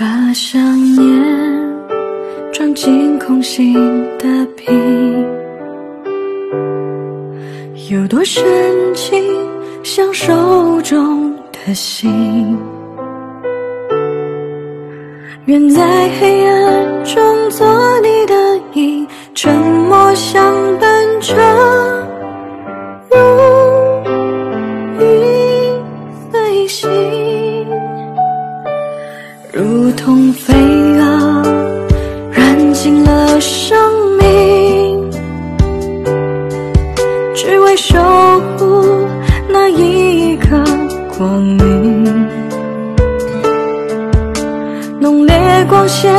把想念装进空心的瓶，有多深情，像手中的心。愿在黑暗中做如同飞蛾燃尽了生命，只为守护那一刻光明。浓烈光线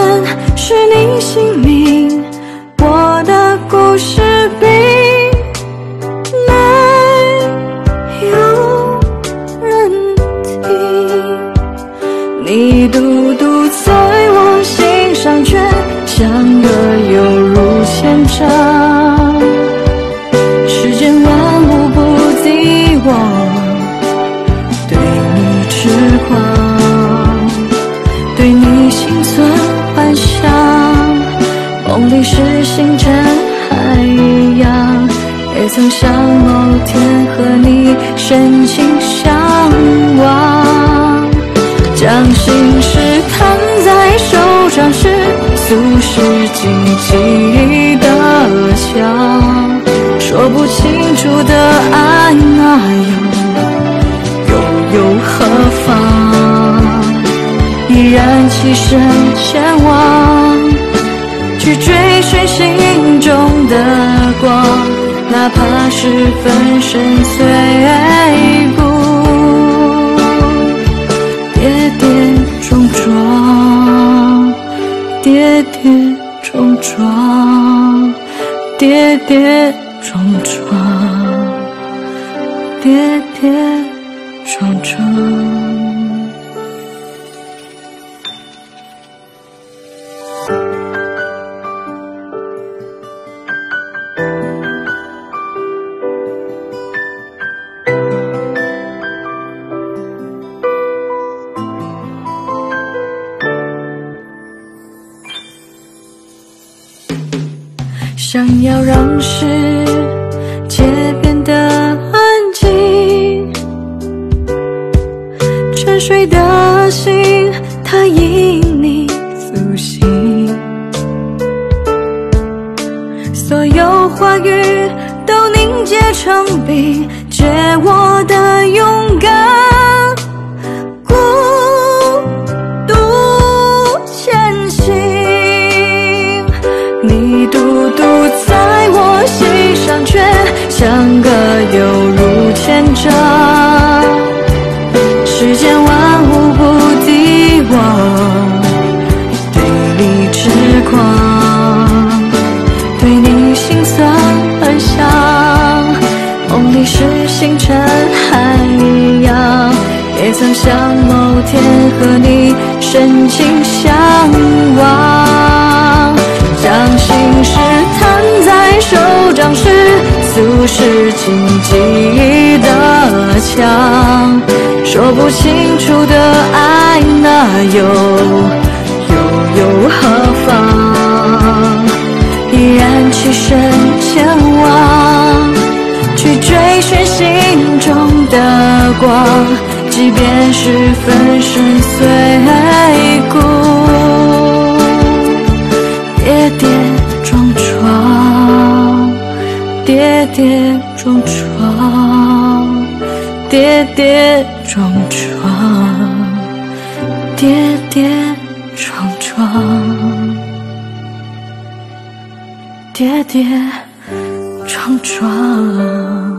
是你姓名，我的故事是星辰海洋，也曾想某天和你深情相望。将心事摊在手掌是俗世禁忌的墙，说不清楚的爱那又又有何妨？依然起身前往，去追寻心中的光，哪怕是粉身碎骨。跌跌撞撞，跌跌撞撞，跌跌撞撞，跌跌撞撞。想要让世界变得安静，沉睡的心它因你苏醒，所有话语都凝结成冰，借我的勇敢，相隔犹如牵肠。世间万物不敌我，对你痴狂，对你心存幻想。梦里是星辰海洋，也曾想某天和你深情相望。将心事俗世荆棘的墙，说不清楚的爱那又又有何妨？依然起身前往，去追寻心中的光，即便是粉身碎骨。跌跌撞撞，跌跌撞撞，跌跌撞撞，跌跌撞撞。